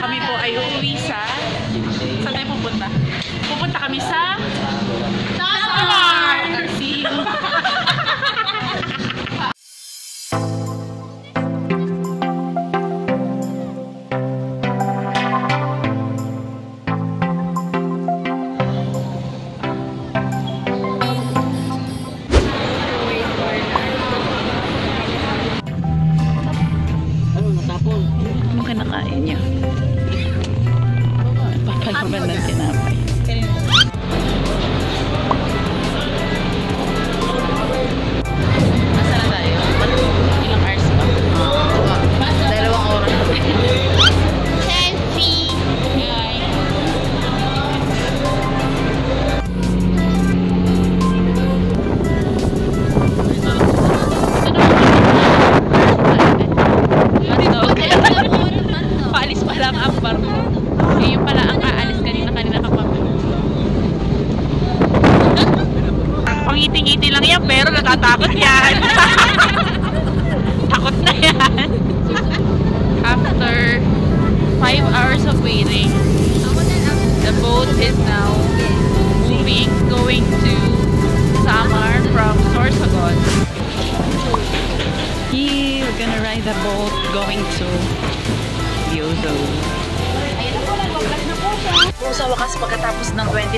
kami po ay uuwi sa... Saan tayo pupunta? Pupunta kami sa...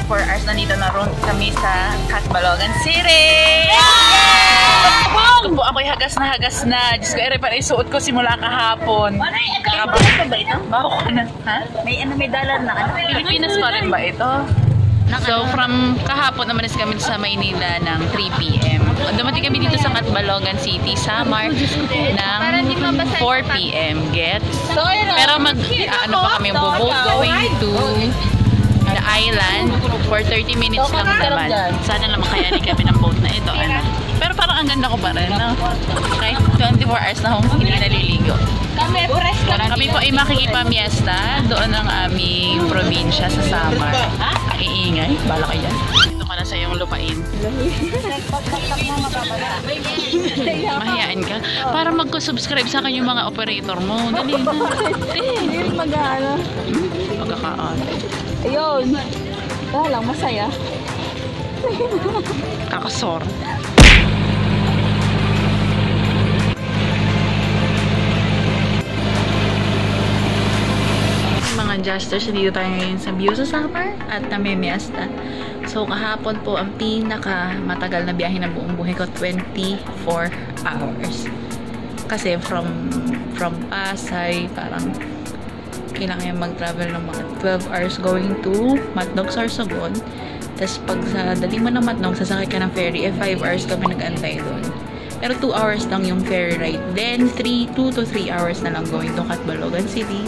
24 hours, nandito na ron kami sa Catbalogan City! Ito po ako'y hagas na hagas na. Diyos ko, ere pa rin suot ko simula kahapon. Kakabahan pa ba ito? Baho ka na. Ha? May ano, may dalan na ano. Pilipinas pa rin ba ito? So, from kahapon naman is kami sa Maynila ng 3 p.m. Dumating kami dito sa Catbalogan City, Samar, ng 4 p.m. Gets? Pero mag, ano pa kami, boat going to island for 30 minutes lang naman. Sana lang makayanin kami ng boat na ito. Ano? Pero parang ang ganda ko pa rin. No? Kahit 24 hours na akong hindi naliligo. Kami, fresh Kami po ay makikipamiesta doon ang aming probinsya sa Samar. Ang iingay, bala kayo dyan. Dito ka na sa iyong lupain. Mahihain ka. Para magko-subscribe sa akin yung mga operator mo. Dali na. Hindi mag-ano. Pagkakaate. Ayun. Kaya lang, masaya. Kakasor. mga adjusters, dito tayo ngayon sa view sa summer at namimiasta. So, kahapon po ang pinaka matagal na biyahe ng buong buhay ko, 24 hours. Kasi from from Pasay, parang kailangan mag-travel ng mga 12 hours going to Matnog, Sorsogon. Tapos pag sa Daliman ng Matnog, sasakay ka ng ferry, eh 5 hours kami nag-antay doon. Pero 2 hours lang yung ferry ride. Then, 3, 2 to 3 hours na lang going to Catbalogan City.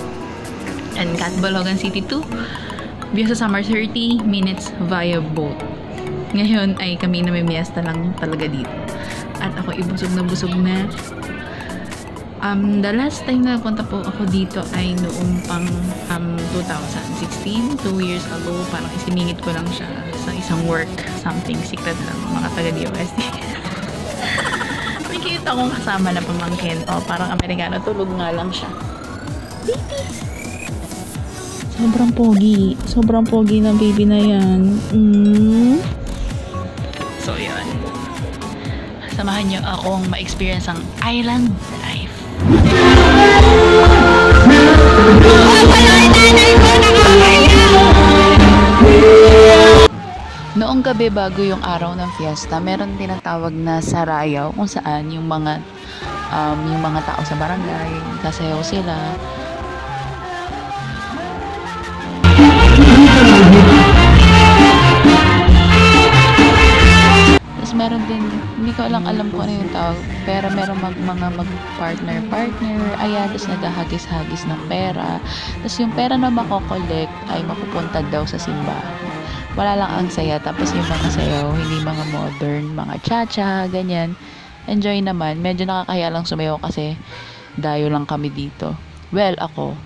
And Catbalogan City to View sa summer 30 minutes via boat. Ngayon ay kami na may miesta lang talaga dito. At ako ibusog na busog na. Um, the last time na punta po ako dito ay noong pang um, 2016, 2 years ago. Parang isiningit ko lang siya sa isang work, something secret lang, mga taga-DOSD. May kita akong kasama na pamangkin. O, parang Amerikano, tulog nga lang siya. Sobrang pogi. Sobrang pogi ng baby na yan. Mm. So, yun. Samahan niyo akong ma-experience ang island Noong gabi bago yung araw ng fiesta, meron tinatawag na sarayaw kung saan yung mga um, yung mga tao sa barangay, sasayaw sila. Tapos meron din, hindi ko lang alam kung ano yung tawag, pero meron mag, mga mag-partner-partner, ayan, tapos naghahagis-hagis ng pera. Tapos yung pera na makokolect ay mapupunta daw sa simbahan. Wala lang ang saya, tapos yung mga sayaw, hindi mga modern, mga cha-cha, ganyan. Enjoy naman, medyo nakakaya lang sumayaw kasi dayo lang kami dito. Well, ako,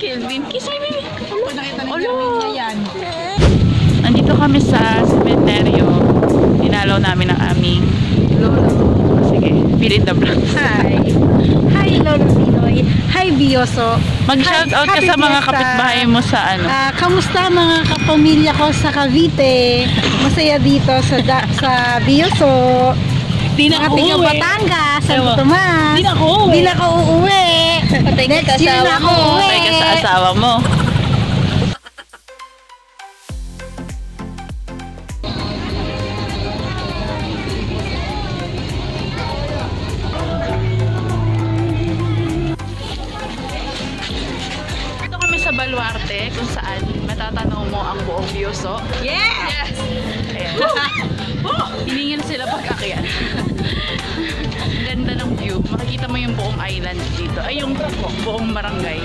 Kelvin. Kiss me, baby. Nakita na Kelvin niya yan. Nandito kami sa cementerio. Dinalaw namin ang aming lolo. Sige, pilit na vlog. Hi. Hi, Lolo Pinoy. Hi, Bioso. Mag-shoutout ka sa mga kapitbahay mo sa ano. Ah, kamusta mga kapamilya ko sa Cavite? Masaya dito sa da, sa Bioso. Di na Mga taga Batangas, San Tomas. Di na ako uuwi. Di na ako uuwi. Patay ka sa asawa mo. Patay ka sa asawa mo. Ito kami sa Baluarte kung saan matatanaw mo ang buong Bioso. Yes! Ayan. Hiningi na sila pag-akyat. Ganda ng view. Makikita mo yung buong island dito. Ay, yung buong barangay.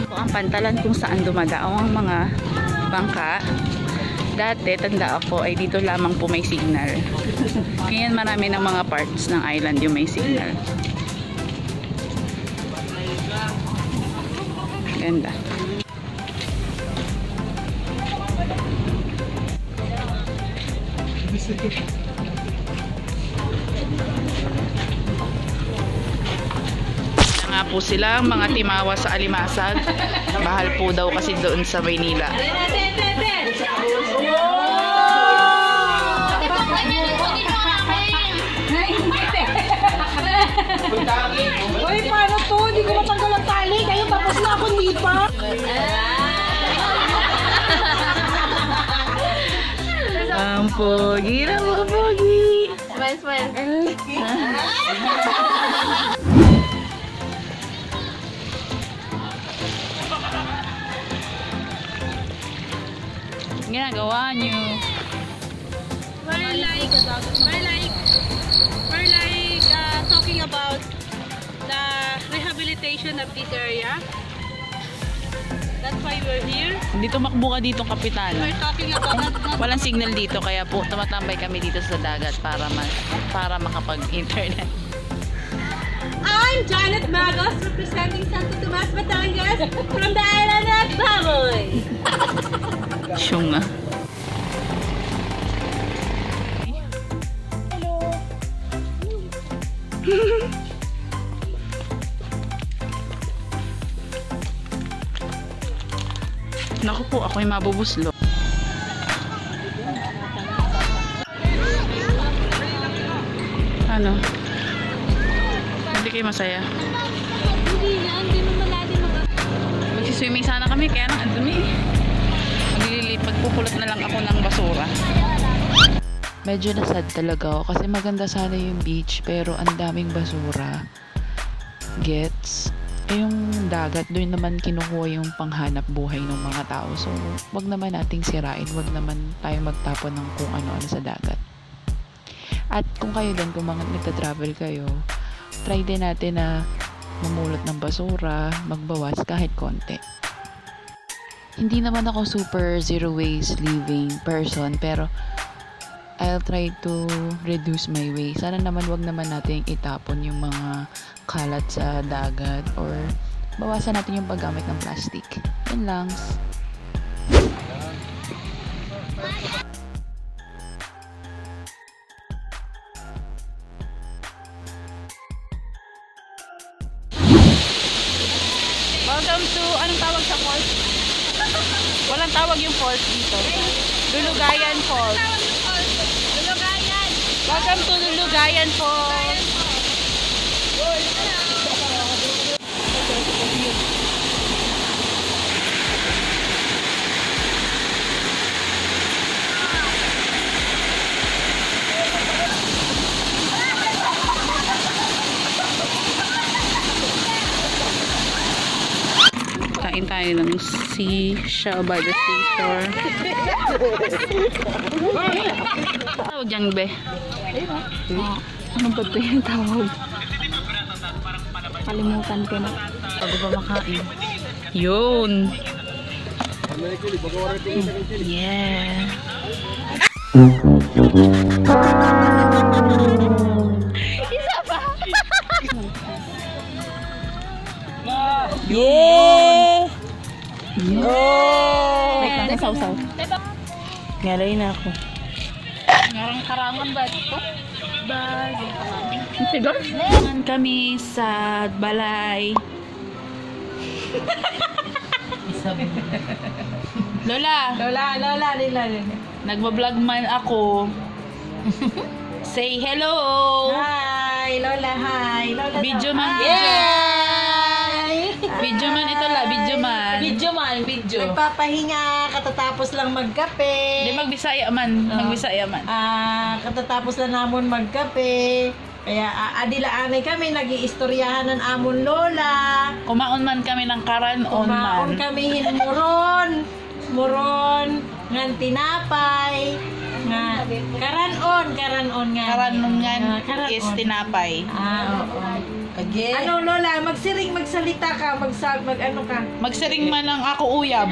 Ito ang pantalan kung saan dumadaong ang mga bangka. Dati, tanda ako, ay dito lamang po may signal. Ngayon marami ng mga parts ng island yung may signal. Ganda. Na nga po sila, mga timawa sa Alimasag. Bahal po daw kasi doon sa Maynila. Uy, paano to? Hindi ko matanggal ang tali. Kayo tapos na ako, hindi pa. Ang pogi na mga pogi. Smile, smile. Ginagawa niyo. We're like, we're like rehabilitation of this area. That's why we're here. Hindi tumakbo ka dito, kapitana. We're talking about not Walang signal dito kaya po tumatambay kami dito sa dagat para ma para makapag-internet. I'm Janet Magos, representing Santo Tomas, Batangas, from the island of Baboy. Syunga. Naku mabubuslo. Ano? Hindi kayo masaya? Hindi na, hindi naman natin mga... Magsiswimming sana kami, kaya lang ang dumi. Maglililit, magpupulot na lang ako ng basura. Medyo nasad talaga ako kasi maganda sana yung beach pero ang daming basura. Gets? Eh yung dagat, doon naman kinukuha yung panghanap buhay ng mga tao. So, wag naman nating sirain, wag naman tayo magtapon ng kung ano-ano sa dagat. At kung kayo din, kung mga nagta-travel kayo, try din natin na mamulot ng basura, magbawas kahit konti. Hindi naman ako super zero waste living person, pero I'll try to reduce my waste. Sana naman wag naman natin itapon yung mga kalat sa dagat or bawasan natin yung paggamit ng plastic. Yun lang. Welcome to, anong tawag sa falls? Walang tawag yung falls dito. Lulugayan Falls. Welcome to Lulugayan Falls. Kain tayo ng seashell by the seashore. Tawag dyan, be. Oh, ano ba ito yung tawag? Kalimutan ko na. Bago ba makain? Yun. Yeah. Yeah! Oh! May sausaw. Ngalay na ako. Ngarang karangan ba ito? Naman kami sa balay. Lola, Lola, Lola, Lola. nagbablog man ako. Say hello! Hi, Lola, hi. Lola, Video man, Hi. Video. Man ito la, video man. Video man, video. Nagpapahinga, katatapos lang magkape. Di magbisaya man, magbisaya man. Ah, katatapos lang namon magkape. Kaya uh, adilaanay kami, nag-iistoryahan ng amon lola. Kumaon man kami ng karan on Kumaon man. kami hinmuron. Muron, ngan tinapay. Nga, karanon, karanon nga. Karanungan Ah, karanon. is tinapay. Ah, oo. Ano lola, magsiring magsalita ka, magsag mag ano ka. Magsiring man lang ako uyab.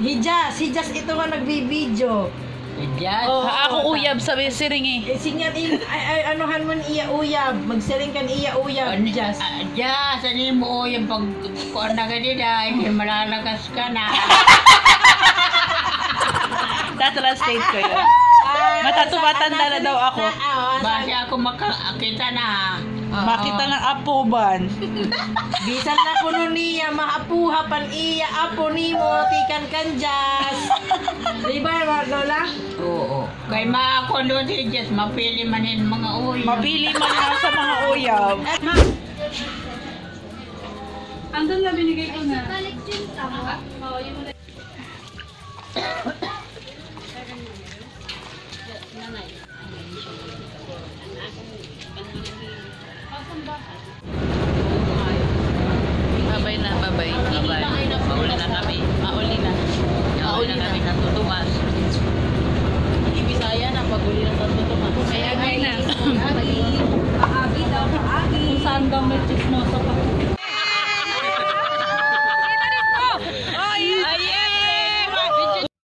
Hijas, hijas ito nga nagbibideo. Oh, ako uyab sabi siring eh. Eh, singat in, ay, ay, anuhan mo ni iya uyab. Magsiring kan iya uyab. Hijas. Diya, sa mo yung pag kuan na ganina, hindi malalagas ka na. Ta-translate ko yun. Ah, Matatumatanda na daw ako. Ah, Base ako makakita na. Makita ng apuban. Bisan na kuno niya maapuha pan iya apo nimo tikan kanjas. Di ba Lola? Oo. Kay ma doon si Jess, mapili manin mga uy. Mabili man lang sa mga uyab. Andun na binigay ko na. Babay Babay. Mauli na kami.